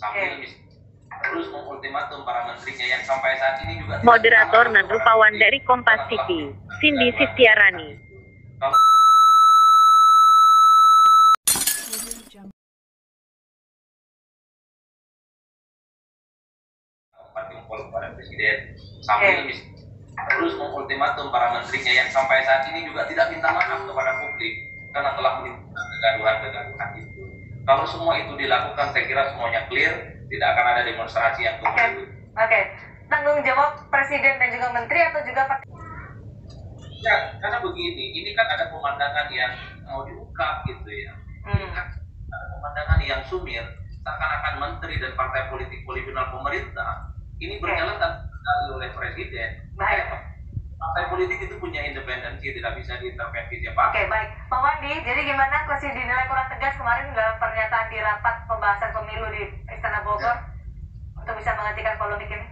sambil mis- terus mengultimatum para menterinya yang sampai saat ini juga tidak Moderator bisa Nadru masuk Pawan orang dari Kompas TV, Cindy Mempol kepada presiden. Sambil mis- terus mengultimatum para menterinya yang sampai saat ini juga tidak minta maaf kepada publik karena telah menimbulkan. Kalau semua itu dilakukan, saya kira semuanya clear, tidak akan ada demonstrasi yang Oke, kemudian oke. Tanggung jawab presiden dan juga menteri atau juga pak- Ya, karena begini, ini kan ada pemandangan yang mau diungkap gitu ya. Hmm. Kan ada pemandangan yang sumir, seakan-akan menteri dan partai politik polisional pemerintah ini berjalan tanpa dikendali oleh presiden. Baik. Partai politik itu punya independensi, tidak bisa diintervensi siapa. Oke, baik. Pak Wandi, jadi gimana? Masih dinilai kurang tegas kemarin dalam pernyataan di rapat pembahasan pemilu di Istana Bogor untuk bisa menghentikan polemik ini?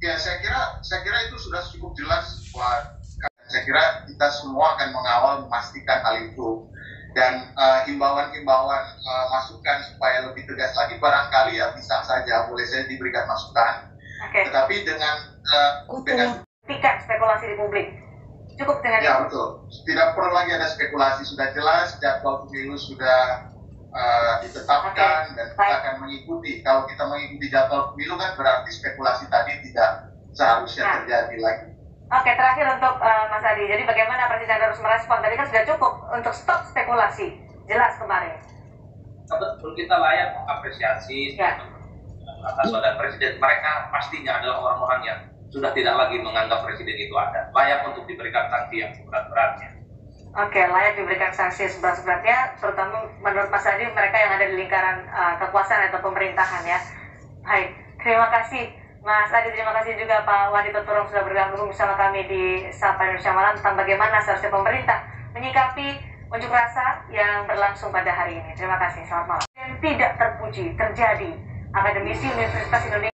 Ya, saya kira saya kira itu sudah cukup jelas bahwa saya kira kita semua akan mengawal memastikan hal itu. Dan eh, himbauan-himbauan eh, masukan supaya lebih tegas lagi barangkali ya bisa saja boleh saya diberikan masukan. Oke, tetapi dengan eh, dengan spekulasi di publik. Cukup dengan ya itu. betul tidak perlu lagi ada spekulasi sudah jelas jadwal pemilu sudah eh, ditetapkan Oke, dan kita baik. akan mengikuti kalau kita mengikuti jadwal pemilu kan berarti spekulasi tadi tidak seharusnya Nah. terjadi lagi Oke, terakhir untuk eh, Mas Adi. Jadi bagaimana Presiden harus merespon? Tadi kan sudah cukup untuk stop spekulasi. Jelas kemarin. Betul kita layak mengapresiasi Ya. atas presiden. Mereka pastinya adalah orang-orang yang sudah tidak lagi menganggap presiden itu ada. Layak untuk diberikan sanksi yang seberat-beratnya. Oke, layak diberikan sanksi seberat-beratnya, terutama menurut Mas Adi mereka yang ada di lingkaran uh, kekuasaan atau pemerintahan ya. Baik, terima kasih Mas Adi, terima kasih juga Pak Wandi Tuturung sudah bergabung bersama kami di Sapa Indonesia Malam tentang bagaimana seharusnya pemerintah menyikapi unjuk rasa yang berlangsung pada hari ini. Terima kasih, selamat malam. Dan tidak terpuji terjadi akademisi Universitas Indonesia